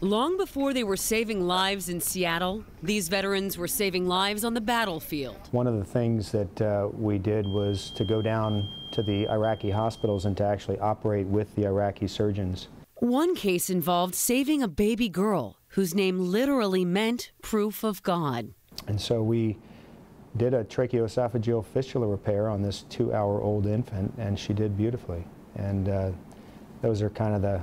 Long before they were saving lives in Seattle, these veterans were saving lives on the battlefield. One of the things that uh, we did was to go down to the Iraqi hospitals and to actually operate with the Iraqi surgeons. One case involved saving a baby girl whose name literally meant proof of God. And so we did a tracheoesophageal fistula repair on this two hour old infant, and she did beautifully. And uh, those are kind of the,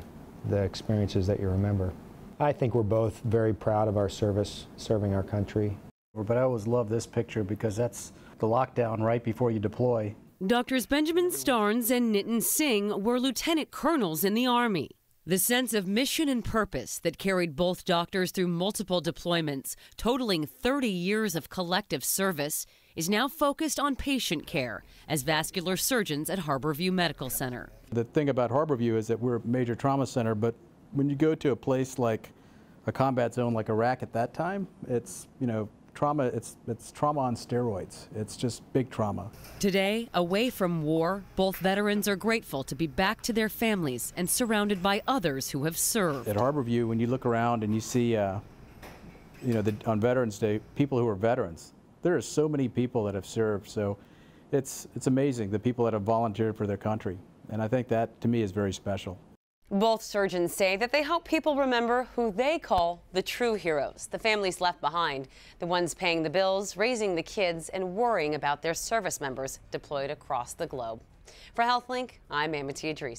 the experiences that you remember. I think we're both very proud of our service, serving our country. But I always love this picture because that's the lockdown right before you deploy. Doctors Benjamin Starnes and Niten Singh were lieutenant colonels in the Army. The sense of mission and purpose that carried both doctors through multiple deployments, totaling 30 years of collective service, is now focused on patient care as vascular surgeons at Harborview Medical Center. The thing about Harborview is that we're a major trauma center, but when you go to a place like a combat zone like Iraq at that time, it's, you know, trauma, it's, it's trauma on steroids. It's just big trauma. Today, away from war, both veterans are grateful to be back to their families and surrounded by others who have served. At Harborview, when you look around and you see, uh, you know, the, on Veterans Day, people who are veterans, there are so many people that have served. So it's, it's amazing the people that have volunteered for their country. And I think that, to me, is very special. Both surgeons say that they hope people remember who they call the true heroes, the families left behind, the ones paying the bills, raising the kids, and worrying about their service members deployed across the globe. For HealthLink, I'm Amity Addrisi.